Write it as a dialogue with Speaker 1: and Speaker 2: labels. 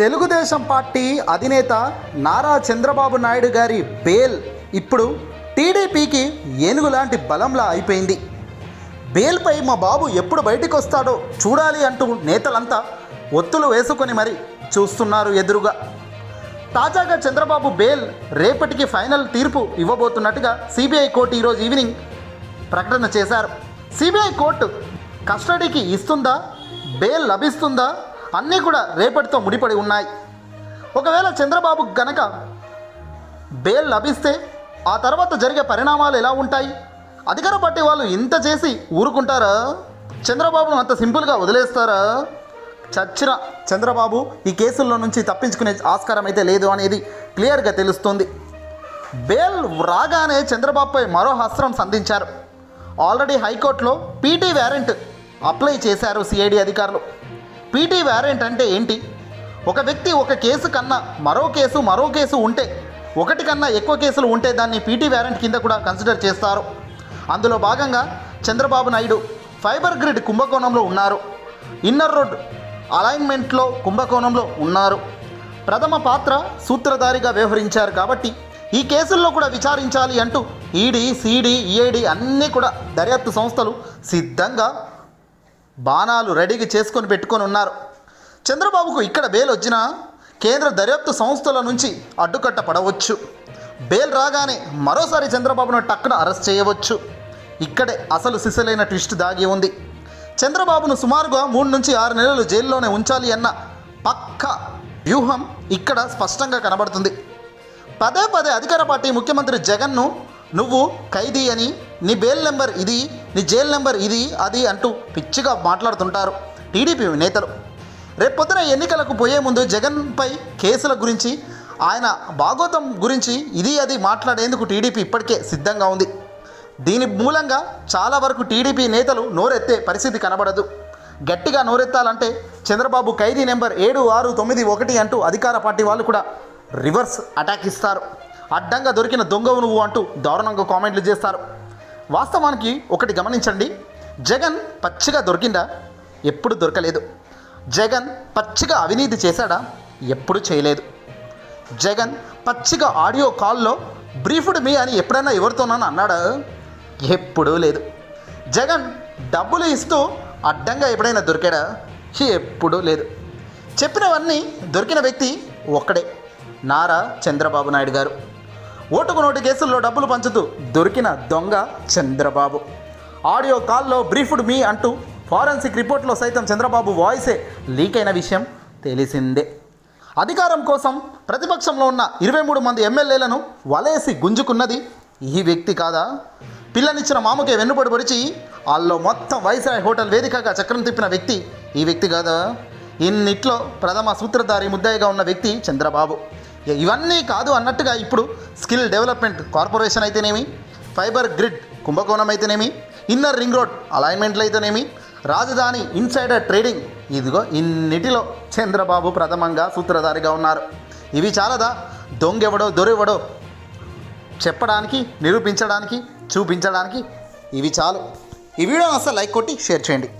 Speaker 1: Telugu Desam party అధినేత నారా చంద్రబాబు నాయుడు గారి bale ఇప్పుడు టీడీపీకి ఏనుగు లాంటి బలంలా అయిపోయింది బేల్పై మా బాబు ఎప్పుడు బయటకు వస్తాడో చూడాలి అంటూ నేతలంతా ఒత్తులు వేసుకొని మరి చూస్తున్నారు ఎదురుగా తాజాగా చంద్రబాబు బేల్ రేపటికి ఫైనల్ తీర్పు ఇవ్వబోతున్నట్టుగా సిబిఐ కోర్టు ఈరోజు ఈవినింగ్ ప్రకటన చేశారు సిబిఐ కోర్టు కస్టడీకి ఇస్తుందా బేల్ లభిస్తుందా అన్నీ కూడా రేపటితో ముడిపడి ఉన్నాయి ఒకవేళ చంద్రబాబు గనక బెయిల్ లభిస్తే ఆ తర్వాత జరిగే పరిణామాలు ఎలా ఉంటాయి అధికార పార్టీ వాళ్ళు ఇంత చేసి ఊరుకుంటారా చంద్రబాబును అంత సింపుల్గా వదిలేస్తారా చచ్చిన చంద్రబాబు ఈ కేసుల్లో నుంచి తప్పించుకునే ఆస్కారం అయితే లేదు అనేది క్లియర్గా తెలుస్తుంది బెయిల్ రాగానే చంద్రబాబుపై మరో హస్త్రం సంధించారు ఆల్రెడీ హైకోర్టులో పీటీ వ్యారెంట్ అప్లై చేశారు సిఐడి అధికారులు పీటీ వారెంట్ అంటే ఏంటి ఒక వ్యక్తి ఒక కేసు కన్నా మరో కేసు మరో కేసు ఉంటే ఒకటి కన్నా ఎక్కువ కేసులు ఉంటే దాన్ని పీటీ వ్యారెంట్ కింద కూడా కన్సిడర్ చేస్తారు అందులో భాగంగా చంద్రబాబు నాయుడు ఫైబర్ గ్రిడ్ కుంభకోణంలో ఉన్నారు ఇన్నర్ రోడ్ అలైన్మెంట్లో కుంభకోణంలో ఉన్నారు ప్రథమ పాత్ర సూత్రధారిగా వ్యవహరించారు కాబట్టి ఈ కేసుల్లో కూడా విచారించాలి అంటూ ఈడీ సిడి ఈఐడి అన్నీ కూడా దర్యాప్తు సంస్థలు సిద్ధంగా బాణాలు రెడీగా చేసుకొని పెట్టుకొని ఉన్నారు చంద్రబాబుకు ఇక్కడ బెయిల్ వచ్చినా కేంద్ర దర్యాప్తు సంస్థల నుంచి అడ్డుకట్ట పడవచ్చు బెయిల్ రాగానే మరోసారి చంద్రబాబును టక్కున అరెస్ట్ చేయవచ్చు ఇక్కడే అసలు సిసలైన ట్విస్ట్ దాగి ఉంది చంద్రబాబును సుమారుగా మూడు నుంచి ఆరు నెలలు జైల్లోనే ఉంచాలి అన్న పక్క వ్యూహం ఇక్కడ స్పష్టంగా కనబడుతుంది పదే పదే అధికార పార్టీ ముఖ్యమంత్రి జగన్ను నువ్వు ఖైదీ అని నీ బెయిల్ నెంబర్ ఇది నీ జైలు నెంబర్ ఇది అది అంటూ పిచ్చిగా మాట్లాడుతుంటారు టీడీపీ నేతలు రేపొద్దున ఎన్నికలకు పోయే ముందు జగన్పై కేసుల గురించి ఆయన భాగోతం గురించి ఇది అది మాట్లాడేందుకు టీడీపీ ఇప్పటికే సిద్ధంగా ఉంది దీని మూలంగా చాలా వరకు టీడీపీ నేతలు నోరెత్తే పరిస్థితి కనబడదు గట్టిగా నోరెత్తాలంటే చంద్రబాబు ఖైదీ నెంబర్ ఏడు ఆరు తొమ్మిది ఒకటి అంటూ అధికార పార్టీ వాళ్ళు కూడా రివర్స్ అటాక్ ఇస్తారు అడ్డంగా దొరికిన దొంగవు నువ్వు అంటూ దారుణంగా కామెంట్లు చేస్తారు వాస్తవానికి ఒకటి గమనించండి జగన్ పచ్చిగా దొరికిందా ఎప్పుడు దొరకలేదు జగన్ పచ్చిగా అవినీతి చేశాడా ఎప్పుడు చేయలేదు జగన్ పచ్చిగా ఆడియో కాల్లో బ్రీఫ్డ్ మీ అని ఎప్పుడైనా ఎవరితోనని అన్నాడా ఎప్పుడూ లేదు జగన్ డబ్బులు ఇస్తూ అడ్డంగా ఎప్పుడైనా దొరికాడా ఎప్పుడూ లేదు చెప్పినవన్నీ దొరికిన వ్యక్తి ఒక్కడే నారా చంద్రబాబు నాయుడు గారు ఓటుకు నోటు కేసుల్లో డబ్బులు పంచుతూ దొరికిన దొంగ చంద్రబాబు ఆడియో కాల్లో బ్రీఫ్డ్ మీ అంటూ ఫారెన్సిక్ రిపోర్ట్లో సైతం చంద్రబాబు వాయిసే లీక్ అయిన విషయం తెలిసిందే అధికారం కోసం ప్రతిపక్షంలో ఉన్న ఇరవై మూడు మంది ఎమ్మెల్యేలను వలేసి గుంజుకున్నది ఈ వ్యక్తి కాదా పిల్లనిచ్చిన మామకే వెన్నుపడి పొడిచి వాళ్ళు మొత్తం వైసరాయ్ హోటల్ వేదికగా చక్రం తిప్పిన వ్యక్తి ఈ వ్యక్తి కాదా ఇన్నిట్లో ప్రథమ సూత్రధారి ముద్దాయిగా ఉన్న వ్యక్తి చంద్రబాబు ఇవన్నీ కాదు అన్నట్టుగా ఇప్పుడు స్కిల్ డెవలప్మెంట్ కార్పొరేషన్ అయితేనేమి ఫైబర్ గ్రిడ్ కుంభకోణం అయితేనేమి ఇన్నర్ రింగ్ రోడ్ అలైన్మెంట్లు అయితేనేమి రాజధాని ఇన్సైడర్ ట్రేడింగ్ ఇదిగో ఇన్నిటిలో చంద్రబాబు ప్రథమంగా సూత్రధారిగా ఉన్నారు ఇవి చాలదా దొంగెవడో దొరివడో చెప్పడానికి నిరూపించడానికి చూపించడానికి ఇవి చాలు ఈ వీడియో అసలు లైక్ కొట్టి షేర్ చేయండి